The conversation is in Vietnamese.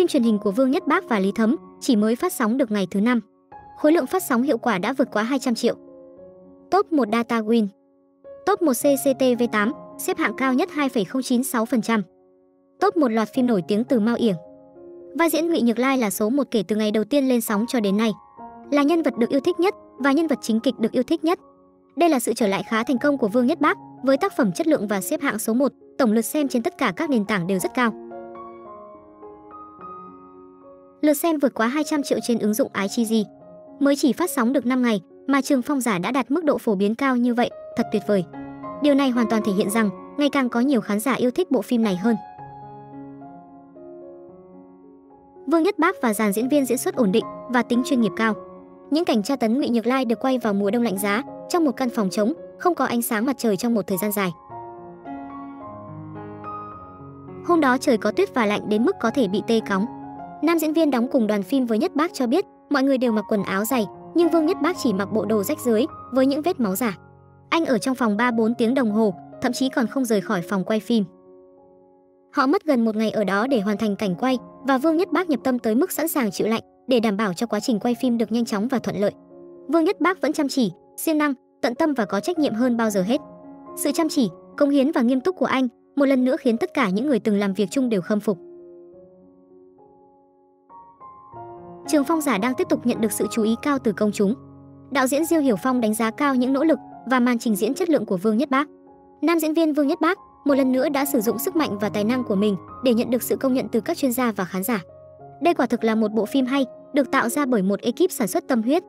phim truyền hình của Vương Nhất Bác và Lý Thấm chỉ mới phát sóng được ngày thứ năm. Khối lượng phát sóng hiệu quả đã vượt quá 200 triệu. Top 1 Data Win Top 1 CCTV8, xếp hạng cao nhất 2,096%. Top 1 loạt phim nổi tiếng từ Mao Yển. Vai diễn Ngụy Nhược Lai là số 1 kể từ ngày đầu tiên lên sóng cho đến nay. Là nhân vật được yêu thích nhất và nhân vật chính kịch được yêu thích nhất. Đây là sự trở lại khá thành công của Vương Nhất Bác với tác phẩm chất lượng và xếp hạng số 1, tổng lượt xem trên tất cả các nền tảng đều rất cao. Lượt xem vượt quá 200 triệu trên ứng dụng iQIYI. Mới chỉ phát sóng được 5 ngày mà Trường Phong giả đã đạt mức độ phổ biến cao như vậy, thật tuyệt vời. Điều này hoàn toàn thể hiện rằng ngày càng có nhiều khán giả yêu thích bộ phim này hơn. Vương Nhất Bác và dàn diễn viên diễn xuất ổn định và tính chuyên nghiệp cao. Những cảnh tra tấn Ngụy Nhược Lai được quay vào mùa đông lạnh giá, trong một căn phòng trống, không có ánh sáng mặt trời trong một thời gian dài. Hôm đó trời có tuyết và lạnh đến mức có thể bị tê cóng. Nam diễn viên đóng cùng đoàn phim với Nhất Bác cho biết, mọi người đều mặc quần áo dày, nhưng Vương Nhất Bác chỉ mặc bộ đồ rách dưới với những vết máu giả. Anh ở trong phòng 3-4 tiếng đồng hồ, thậm chí còn không rời khỏi phòng quay phim. Họ mất gần một ngày ở đó để hoàn thành cảnh quay và Vương Nhất Bác nhập tâm tới mức sẵn sàng chịu lạnh để đảm bảo cho quá trình quay phim được nhanh chóng và thuận lợi. Vương Nhất Bác vẫn chăm chỉ, siêng năng, tận tâm và có trách nhiệm hơn bao giờ hết. Sự chăm chỉ, công hiến và nghiêm túc của anh một lần nữa khiến tất cả những người từng làm việc chung đều khâm phục. Trường Phong giả đang tiếp tục nhận được sự chú ý cao từ công chúng. Đạo diễn Diêu Hiểu Phong đánh giá cao những nỗ lực và màn trình diễn chất lượng của Vương Nhất Bác. Nam diễn viên Vương Nhất Bác một lần nữa đã sử dụng sức mạnh và tài năng của mình để nhận được sự công nhận từ các chuyên gia và khán giả. Đây quả thực là một bộ phim hay, được tạo ra bởi một ekip sản xuất tâm huyết